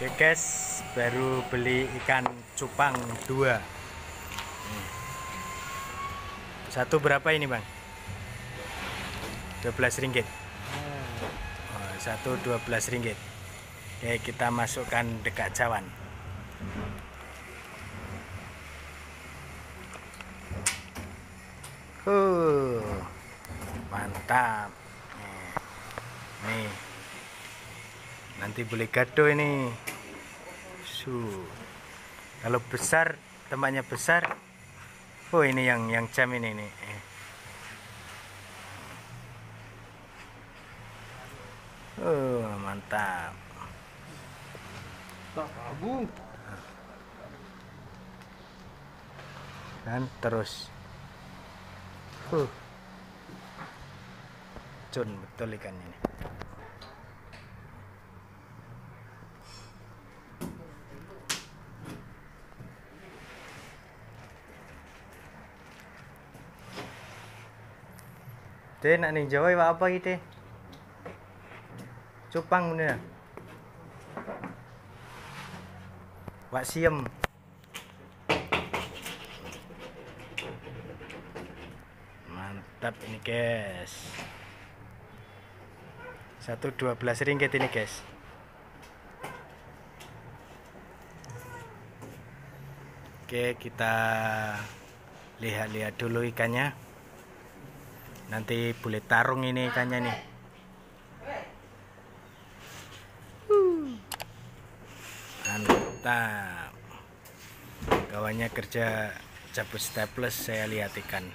Oke guys, baru beli ikan cupang dua. Satu berapa ini bang? 12 ringgit. Oh, satu 12 ringgit. Oke kita masukkan dekat cawan. Uh, mantap. Nih. Nanti boleh gado ini. Su. Kalau besar, tempatnya besar. Oh, ini yang yang jam ini nih. Eh. Oh, mantap. Tak tabung. Dan terus. Uh. Cun betul ikan ini. Teh nak ning Jawa iwak apa gitu? Cupang bener. Wak siem. Mantap ini guys. Satu dua belas ringgit ini guys. Oke kita lihat-lihat dulu ikannya. Nanti boleh tarung ini ikannya nih. Mantap. Kawannya kerja cabut staples saya lihat ikan.